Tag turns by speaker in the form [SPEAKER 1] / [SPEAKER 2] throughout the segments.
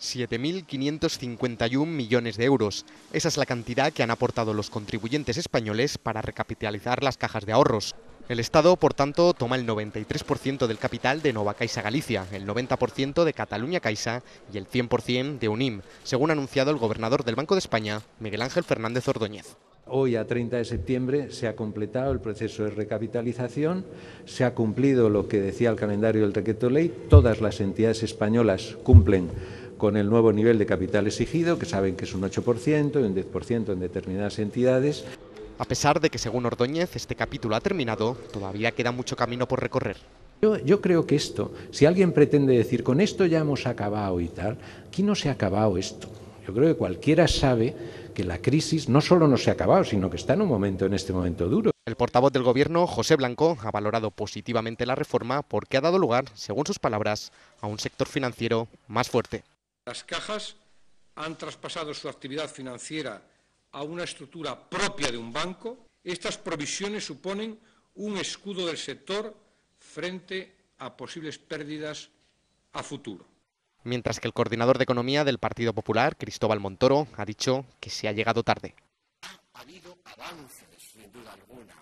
[SPEAKER 1] 7.551 millones de euros. Esa es la cantidad que han aportado los contribuyentes españoles para recapitalizar las cajas de ahorros. El Estado, por tanto, toma el 93% del capital de Nova Caixa Galicia, el 90% de Cataluña Caixa y el 100% de UNIM, según ha anunciado el gobernador del Banco de España, Miguel Ángel Fernández Ordóñez.
[SPEAKER 2] Hoy, a 30 de septiembre, se ha completado el proceso de recapitalización, se ha cumplido lo que decía el calendario del decreto ley, todas las entidades españolas cumplen con el nuevo nivel de capital exigido, que saben que es un 8% y un 10% en determinadas entidades.
[SPEAKER 1] A pesar de que, según Ordóñez, este capítulo ha terminado, todavía queda mucho camino por recorrer.
[SPEAKER 2] Yo, yo, creo que esto, si alguien pretende decir con esto ya hemos acabado y tal, aquí no se ha acabado esto. Yo creo que cualquiera sabe que la crisis no solo no se ha acabado, sino que está en un momento, en este momento duro.
[SPEAKER 1] El portavoz del Gobierno, José Blanco, ha valorado positivamente la reforma porque ha dado lugar, según sus palabras, a un sector financiero más fuerte.
[SPEAKER 3] Las cajas han traspasado su actividad financiera a una estructura propia de un banco. Estas provisiones suponen un escudo del sector frente a posibles pérdidas a futuro.
[SPEAKER 1] Mientras que el coordinador de Economía del Partido Popular, Cristóbal Montoro, ha dicho que se ha llegado tarde.
[SPEAKER 4] Ha habido avances, sin duda alguna,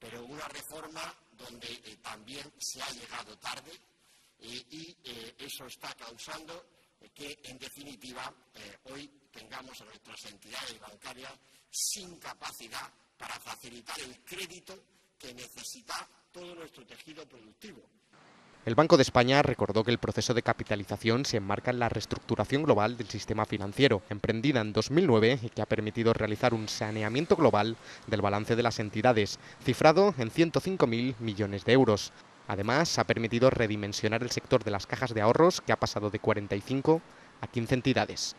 [SPEAKER 4] pero una reforma donde eh, también se ha llegado tarde eh, y eh, eso está causando que, en definitiva, eh, hoy tengamos a nuestras entidades bancarias sin capacidad para facilitar el crédito que necesita todo nuestro tejido productivo.
[SPEAKER 1] El Banco de España recordó que el proceso de capitalización se enmarca en la reestructuración global del sistema financiero, emprendida en 2009 y que ha permitido realizar un saneamiento global del balance de las entidades, cifrado en 105.000 millones de euros. Además, ha permitido redimensionar el sector de las cajas de ahorros, que ha pasado de 45 a 15 entidades.